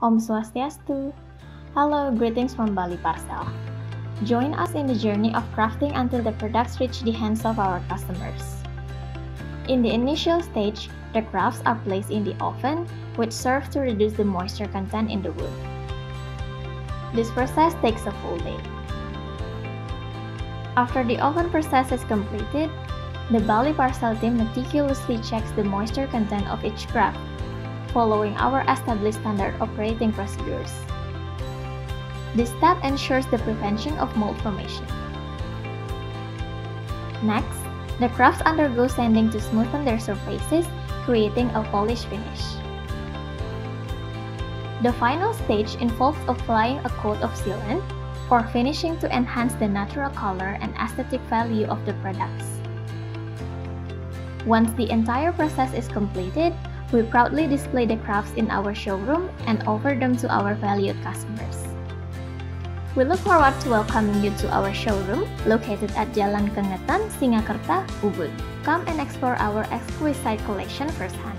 Om Swastiastu. Hello, greetings from Bali Parcel. Join us in the journey of crafting until the products reach the hands of our customers. In the initial stage, the crafts are placed in the oven, which serves to reduce the moisture content in the wood. This process takes a full day. After the oven process is completed, the Bali Parcel team meticulously checks the moisture content of each craft, following our established standard operating procedures. This step ensures the prevention of mold formation. Next, the crafts undergo sanding to smoothen their surfaces, creating a polished finish. The final stage involves applying a coat of sealant or finishing to enhance the natural color and aesthetic value of the products. Once the entire process is completed, we proudly display the crafts in our showroom and offer them to our valued customers. We look forward to welcoming you to our showroom located at Jalan Kengetan, Singakerta, Ubud. Come and explore our exquisite collection firsthand.